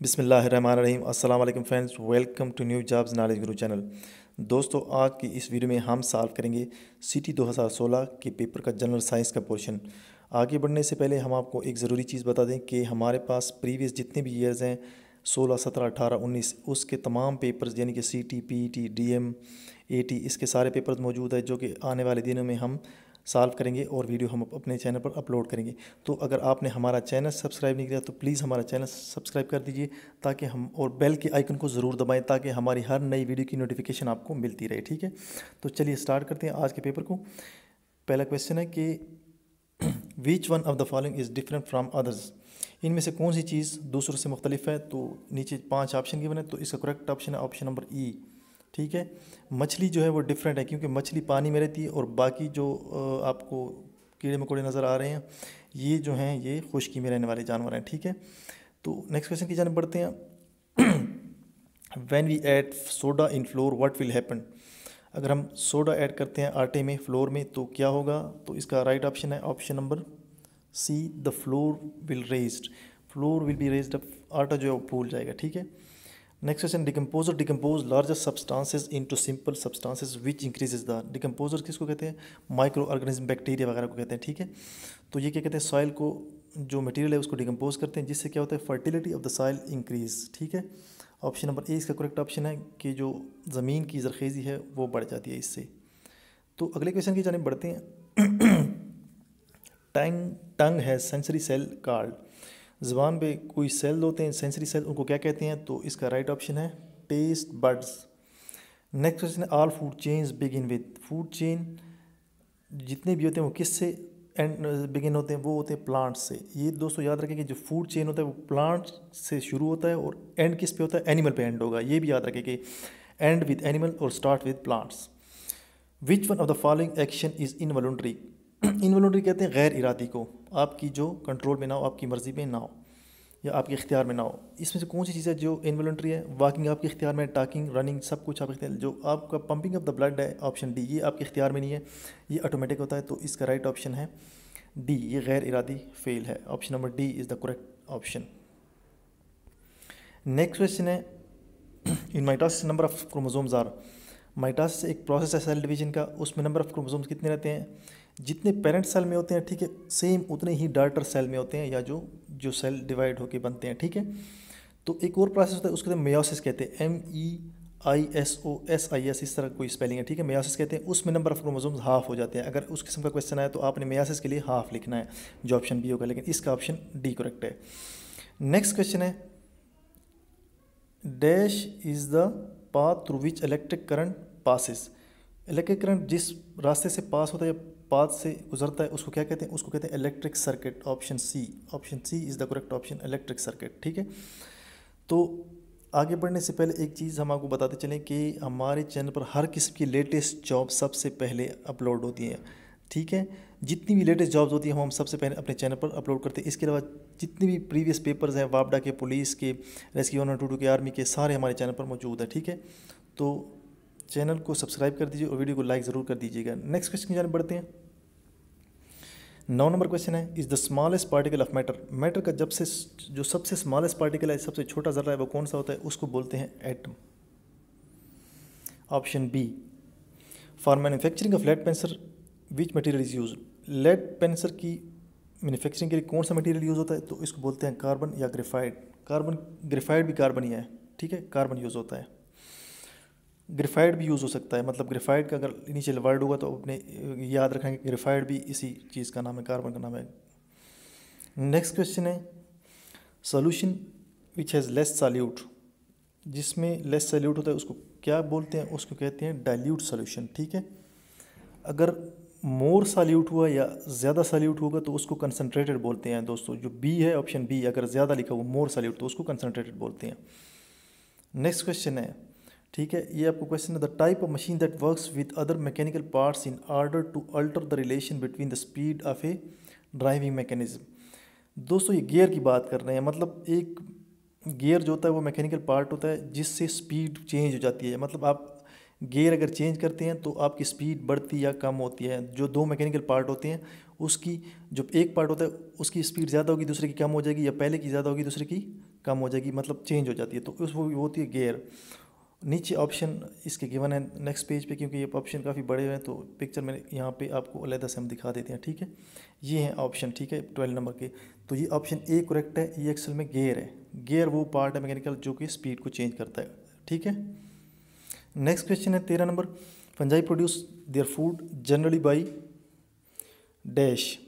बिसमीम अल्लाम friends welcome to new jobs knowledge guru channel. दोस्तों आज की इस वीडियो में हम सॉल्व करेंगे सिटी 2016 के पेपर का जनरल साइंस का पोर्शन। आगे बढ़ने से पहले हम आपको एक ज़रूरी चीज़ बता दें कि हमारे पास प्रीवियस जितने भी ईयर्स हैं 16, 17, 18, 19 उसके तमाम पेपर्स यानी कि C T P T D M A T इसके सारे पेपर्स मौजूद है जो कि आने वाले दिनों में हम सॉल्व करेंगे और वीडियो हम अपने चैनल पर अपलोड करेंगे। तो अगर आपने हमारा चैनल सब्सक्राइब नहीं किया तो प्लीज़ हमारा चैनल सब्सक्राइब कर दीजिए ताकि हम और बेल के आइकन को ज़रूर दबाएँ ताकि हमारी हर नई वीडियो की नोटिफिकेशन आपको मिलती रहे, ठीक है? तो चलिए स्टार्ट करते हैं आज के पेपर को। पहला क्वेश्चन है कि which one of the following is different from others इनमें से कौन सी चीज़ दूसरों से मुख्तलिफ़ है? तो नीचे पाँच ऑप्शन की बने तो इसका करेक्ट ऑप्शन है ऑप्शन नंबर ई ठीक है? मछली जो है वो डिफरेंट है, क्योंकि मछली पानी में रहती है और बाकी जो आपको कीड़े मकोड़े नज़र आ रहे हैं, ये जो हैं, ये खुश्की में रहने वाले जानवर हैं, ठीक है? तो नेक्स्ट क्वेश्चन की जाने बढ़ते हैं। When we add soda in flour what will happen अगर हम सोडा ऐड करते हैं आटे में फ्लोर में तो क्या होगा? तो इसका राइट ऑप्शन है option number C the flour will raised flour will be raised आटा जो है वो फूल जाएगा, ठीक है? Next question decomposer decompose largest substances into simple substances which increases the decomposer किसको कहते हैं? माइक्रो ऑर्गेनिज्म बैक्टीरिया वगैरह को कहते हैं, ठीक है? तो ये क्या कहते हैं? सॉइल को, जो मटेरियल है उसको डिकम्पोज करते हैं, जिससे क्या होता है? Fertility of the soil increase ठीक है? ऑप्शन नंबर ए इसका करेक्ट ऑप्शन है कि जो ज़मीन की जरखेज़ी है, वो बढ़ जाती है इससे। तो अगले क्वेश्चन की जाने बढ़ते हैं। टंग टंग है सेंसरी सेल कार्ड ज़बान पे कोई सेल होते हैं सेंसरी सेल उनको क्या कहते हैं? तो इसका राइट ऑप्शन है टेस्ट बर्ड्स नेक्स्ट क्वेश्चन है all food chains begin with food chain जितने भी होते हैं, वो किससे एंड बिगिन होते हैं? वो होते हैं प्लांट से. ये दोस्तों याद रखें कि जो फ़ूड चेन होता है, वो प्लांट से शुरू होता है और एंड किस पे होता है? एनिमल पे एंड होगा. ये भी याद रखें कि एंड विद एनिमल और start with plants which one of the following action is involuntary involuntary कहते हैं गैर इरादी को. आपकी जो कंट्रोल में ना हो, आपकी मर्ज़ी में ना हो. या आपके इख्तियार में ना हो। इसमें से कौन सी चीज़ है जो इनवॉल्ट्री है? वॉकिंग आपके इख्तियार में टाकिंग रनिंग सब कुछ आपके जो आपका पंपिंग ऑफ़ द ब्लड है ऑप्शन डी ये आपके इख्तियार में नहीं है, ये ऑटोमेटिक होता है तो इसका राइट ऑप्शन है डी ये गैर इरादी फेल है। Option number D is the correct option next question है in mitosis number of chromosomes are mitosis एक प्रोसेस है सेल डिवीज़न का, उसमें नंबर ऑफ़ क्रोमोजोम्स कितने रहते हैं? जितने पेरेंट सेल में होते हैं, ठीक है सेम उतने ही डाटर सेल में होते हैं, या जो जो सेल डिवाइड होकर बनते हैं, ठीक है? तो एक और प्रोसेस होता है, उसको मेयोसिस कहते हैं। M E I S O S I S इस तरह कोई स्पेलिंग है, ठीक है? मेयासिस कहते हैं, उसमें नंबर ऑफ़ क्रोमोजोम्स हाफ़ हो जाते हैं। अगर उस किस्म का क्वेश्चन आया तो आपने मेयासिस के लिए हाफ़ लिखना है, जो ऑप्शन बी होगा, लेकिन इसका ऑप्शन डी करेक्ट है। नेक्स्ट क्वेश्चन है dash is the path through which electric current passes electric current जिस रास्ते से पास होता है पाथ से गुजरता है, उसको क्या कहते हैं? उसको कहते हैं electric circuit option C option C is the correct option electric circuit ठीक है? तो आगे बढ़ने से पहले एक चीज़ हम आपको बताते चलें कि हमारे चैनल पर हर किस्म की लेटेस्ट जॉब सबसे पहले अपलोड होती हैं, ठीक है? जितनी भी लेटेस्ट जॉब्स होती हैं, हम सबसे पहले अपने चैनल पर अपलोड करते हैं। इसके अलावा जितने भी प्रीवियस पेपर्स हैं, वापडा के, पुलिस के, रेस्क्यू वन टू टू के, आर्मी के, सारे हमारे चैनल पर मौजूद है, ठीक है? तो चैनल को सब्सक्राइब कर दीजिए और वीडियो को लाइक ज़रूर कर दीजिएगा। नेक्स्ट क्वेश्चन की जाने बढ़ते हैं। नौ नंबर क्वेश्चन है, is the smallest particle of matter? Matter का जब से जो सबसे स्मॉलेस्ट पार्टिकल है, सबसे छोटा ज़र्रा है, वो कौन सा होता है, उसको बोलते हैं atom. Option B, for manufacturing of lead pencil, which material is use lead pencil की मैन्युफैक्चरिंग के लिए कौन सा मटेरियल यूज़ होता है तो इसको बोलते हैं कार्बन या ग्रेफाइड कार्बन ग्रेफाइड भी कार्बन ही है, ठीक है? कार्बन यूज़ होता है। ग्रेफाइड भी यूज़ हो सकता है। मतलब ग्रेफाइड का अगर इनिशियल वर्ड होगा तो अपने याद रखेंगे ग्रेफाइड भी इसी चीज़ का नाम है कार्बन का नाम है। नेक्स्ट क्वेश्चन है solution which has less solute जिसमें लेस सॉल्यूट होता है, उसको क्या बोलते हैं? उसको कहते हैं डाइल्यूट सोल्यूशन ठीक है? अगर मोर सॉल्यूट हुआ या ज़्यादा सॉल्यूट होगा तो उसको कंसनट्रेटेड बोलते हैं दोस्तों। जो बी है ऑप्शन बी अगर ज़्यादा लिखा हुआ मोर सॉल्यूट तो उसको कंसनट्रेटेड बोलते हैं। नेक्स्ट क्वेश्चन है ठीक है? ये आपको क्वेश्चन है the type of machine that works with other mechanical parts in order to alter the relation between the speed of a driving mechanism दोस्तों, ये गियर की बात कर रहे हैं। मतलब एक गियर जो होता है, वो मैकेनिकल पार्ट होता है, जिससे स्पीड चेंज हो जाती है। मतलब आप गियर अगर चेंज करते हैं तो आपकी स्पीड बढ़ती या कम होती है। जो दो मैकेनिकल पार्ट होते हैं, उसकी जो एक पार्ट होता है, उसकी स्पीड ज़्यादा होगी, दूसरे की कम हो जाएगी, या पहले की ज़्यादा होगी, दूसरे की कम हो जाएगी मतलब चेंज हो जाती है। तो उस वो होती है गेयर नीचे ऑप्शन इसके गिवन है नेक्स्ट पेज पे, क्योंकि ये ऑप्शन काफ़ी बड़े हैं तो पिक्चर में यहाँ पे आपको अलहदा से हम दिखा देते हैं, ठीक है? ये हैं ऑप्शन ठीक है? ट्वेल्व नंबर के। तो ये ऑप्शन ए करेक्ट है, ये एक्सल में गेयर है। गेयर वो पार्ट है मैकेनिकल जो कि स्पीड को चेंज करता है, ठीक है? नेक्स्ट क्वेश्चन है तेरह number. Fungi produce their food generally by dash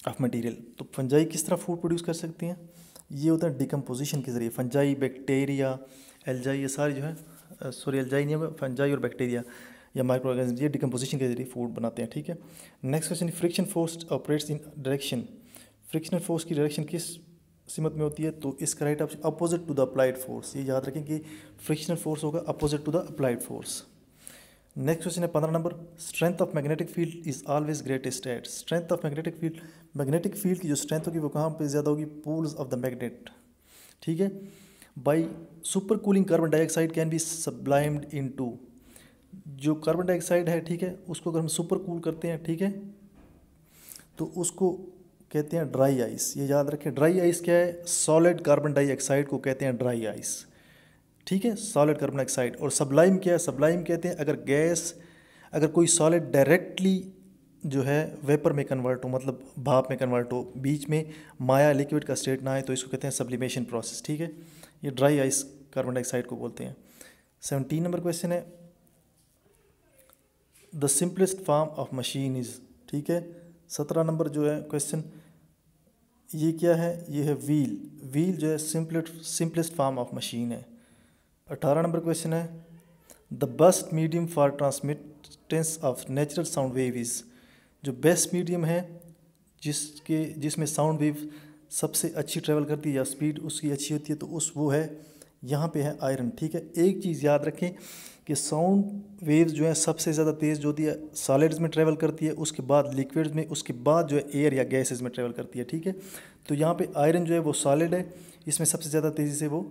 of material तो फंजाई किस तरह फ़ूड प्रोड्यूस कर सकती हैं? ये होता है डिकम्पोजिशन के ज़रिए। फंजाई बैक्टीरिया एल्जाई ये सारी जो है सॉरी एल्जाई नहीं होगा फंजाई और बैक्टीरिया या माइक्रो ऑर्गेनिज्म ये डिकम्पोजिशन के ज़रिए फ़ूड बनाते हैं, ठीक है? Next question friction force operates in direction frictional force की डायरेक्शन किस सिमत में होती है? तो इसका right option opposite to the applied force ये याद रखें कि फ्रिक्शनल फोर्स होगा opposite to the applied force next question है, पंद्रह number. Strength of magnetic field is always greatest at strength of magnetic field magnetic field की जो strength होगी वो कहाँ पे ज़्यादा होगी? पोल्स ऑफ़ द मैग्नेट ठीक है? By super cooling carbon dioxide can be sublimed into जो कार्बन डाइऑक्साइड है, ठीक है, उसको अगर हम सुपर कूल करते हैं, ठीक है तो उसको कहते हैं ड्राई आइस ये याद रखें ड्राई आइस क्या है? सॉलिड कार्बन डाइऑक्साइड को कहते हैं ड्राई आइस ठीक है? सॉलिड कार्बन डाइऑक्साइड और सबलाइम क्या है? सबलाइम कहते हैं अगर गैस अगर कोई सॉलिड डायरेक्टली जो है वेपर में कन्वर्ट हो मतलब भाप में कन्वर्ट हो, बीच में माया लिक्विड का स्टेट ना आए तो इसको कहते हैं सब्लिमेशन प्रोसेस ठीक है? ये ड्राई आइस कार्बन डाइऑक्साइड को बोलते हैं। सेवनटीन नंबर क्वेश्चन है। The simplest form of machine is ठीक है? सत्रह नंबर जो है क्वेश्चन ये क्या है? ये है व्हील व्हील जो है simplest simplest form of machine है। अठारह नंबर क्वेश्चन है the best medium for transmittance of natural sound wave is जो बेस्ट मीडियम है, जिसके, जिसमें साउंड वेव सबसे अच्छी ट्रैवल करती है या स्पीड उसकी अच्छी होती है तो उस वो है, यहाँ पे है आयरन ठीक है? एक चीज़ याद रखें कि साउंड वेव्स जो है सबसे ज़्यादा तेज़ जो होती है सॉलिड्स में ट्रैवल करती है, उसके बाद लिक्विड्स में, उसके बाद जो है एयर या गैसेस में ट्रैवल करती है, ठीक है? तो यहाँ पे आयरन जो है वो सॉलिड है, इसमें सबसे ज़्यादा तेज़ी से वो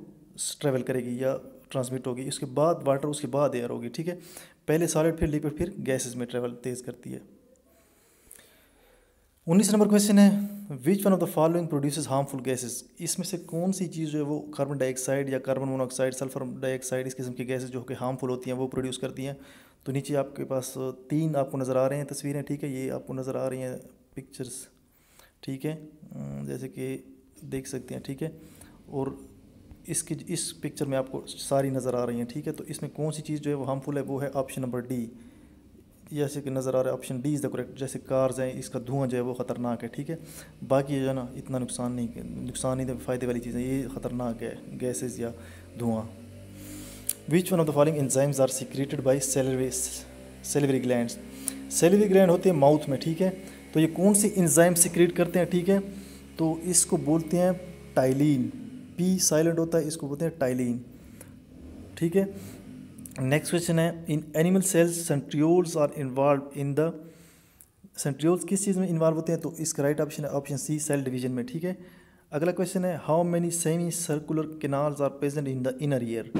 ट्रैवल करेगी या ट्रांसमिट होगी, उसके बाद वाटर उसके बाद एयर होगी, ठीक है? पहले सॉलिड फिर लिक्विड फिर गैसेज में ट्रेवल तेज़ करती है। उन्नीस नंबर क्वेश्चन है which one of the following produces harmful gases इसमें से कौन सी चीज़ जो है वो कार्बन डाइऑक्साइड या कार्बन मोनोऑक्साइड सल्फ़र डाइऑक्साइड इस किस्म की गैसेस जो कि हार्मफुल होती हैं, वो प्रोड्यूस करती हैं? तो नीचे आपके पास तीन आपको नज़र आ रहे हैं तस्वीरें, ठीक है? ये आपको नज़र आ रही हैं पिक्चर्स ठीक है? जैसे कि देख सकते हैं, ठीक है? और इसकी, इस पिक्चर में आपको सारी नज़र आ रही हैं, ठीक है? तो इसमें कौन सी चीज़ जो है वो हार्मफुल है, वो है ऑप्शन नंबर डी जैसे कि नज़र आ रहा है option D is the correct जैसे कार्स हैं, इसका धुआँ जो है वो ख़तरनाक है, ठीक है? बाकी जो है ना, इतना नुकसान नहीं नुकसान नहीं, फ़ायदे वाली चीज़ें, ये ख़तरनाक है गैसेज या धुआँ। Which one of the following enzymes are secreted by salivary salivary gland salivary gland होते हैं माउथ में, ठीक है? तो ये कौन सी इंजाइम सिक्रेट करते हैं, ठीक है? तो इसको बोलते हैं टाइलिन पी साइलेंट होता है, इसको बोलते हैं टाइलिन ठीक है? नेक्स्ट क्वेश्चन है in animal cells centrioles are involved in the centrioles किस चीज़ में इन्वॉल्व होते हैं? तो इसका राइट ऑप्शन है ऑप्शन सी सेल डिवीज़न में, ठीक है? अगला क्वेश्चन है how many semi circular canals are present in the inner ear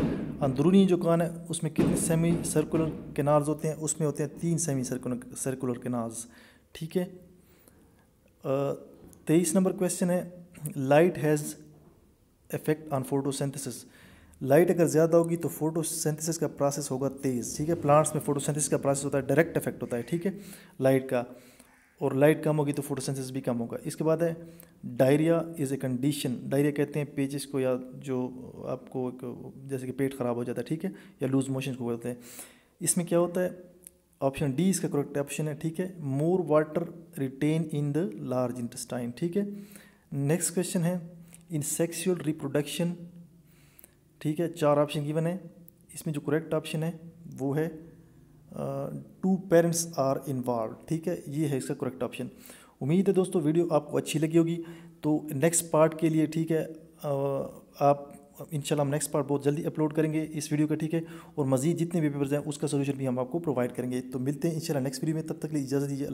अंदरूनी जो कान है, उसमें कितने सेमी सर्कुलर केनाल्स होते हैं? उसमें होते हैं तीन सेमी सर्कुलर सर्कुलर केनाल्स ठीक है? तेईस नंबर क्वेश्चन है light has effect on photosynthesis light अगर ज़्यादा होगी तो फोटोसिंथेसिस का प्रोसेस होगा तेज़, ठीक है? प्लांट्स में फोटोसिंथेसिस का प्रोसेस होता है डायरेक्ट इफ़ेक्ट होता है, ठीक है? लाइट का। और लाइट कम होगी तो फोटोसिंथेसिस भी कम होगा। इसके बाद है diarrhoea is a condition diarrhoea कहते हैं पेजेस को या जो आपको जैसे कि पेट ख़राब हो जाता है, ठीक है? या लूज मोशन को बोलते हैं। इसमें क्या होता है? ऑप्शन डी इसका करेक्ट ऑप्शन है, ठीक है? More water retain in the large intestine ठीक है? नेक्स्ट क्वेश्चन है इन सेक्सुअल रिप्रोडक्शन ठीक है, चार ऑप्शन गिवन है। इसमें जो करेक्ट ऑप्शन है, वो है टू पेरेंट्स आर इन्वॉल्व ठीक है, ये है इसका करेक्ट ऑप्शन उम्मीद है दोस्तों वीडियो आपको अच्छी लगी होगी। तो नेक्स्ट पार्ट के लिए, ठीक है आप, इंशाल्लाह नेक्स्ट पार्ट बहुत जल्दी अपलोड करेंगे इस वीडियो का, ठीक है, और मज़ीद जितने भी पेपर्स हैं, उसका सोल्यूशन भी हम आपको प्रोवाइड करेंगे। तो मिलते हैं, इंशाल्लाह नेक्स्ट वीडियो में, तब तक लिए इजाज़त दीजिए।